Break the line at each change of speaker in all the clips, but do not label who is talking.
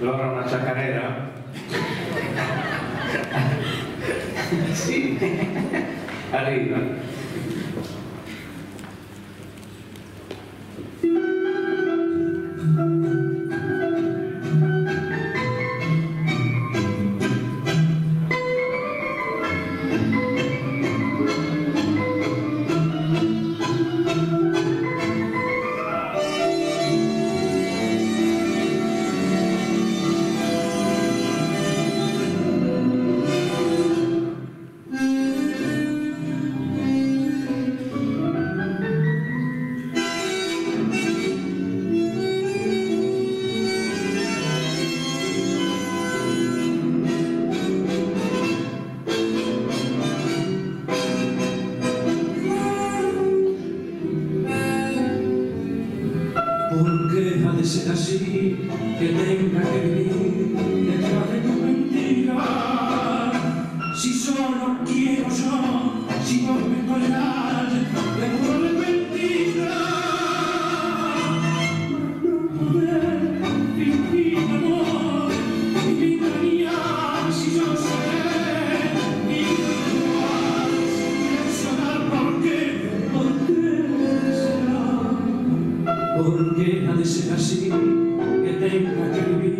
Loro una ciacarera? sì, arriva. ¿Por qué de ser así? Que tenga que venir detrás de see, and they got
to be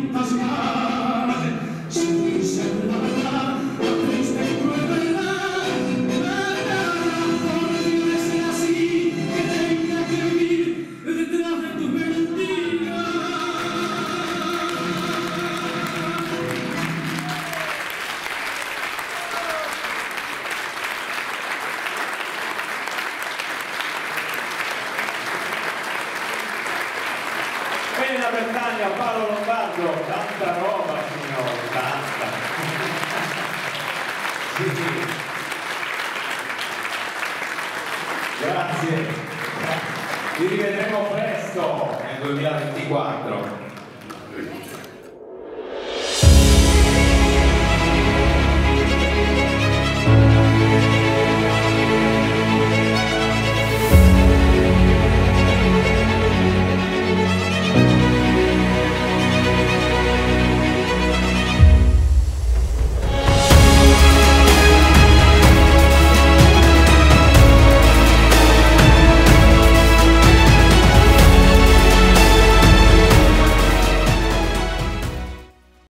a Paolo Lombardo, tanta roba signore, tanta. Sì. Grazie, ci rivedremo presto nel 2024.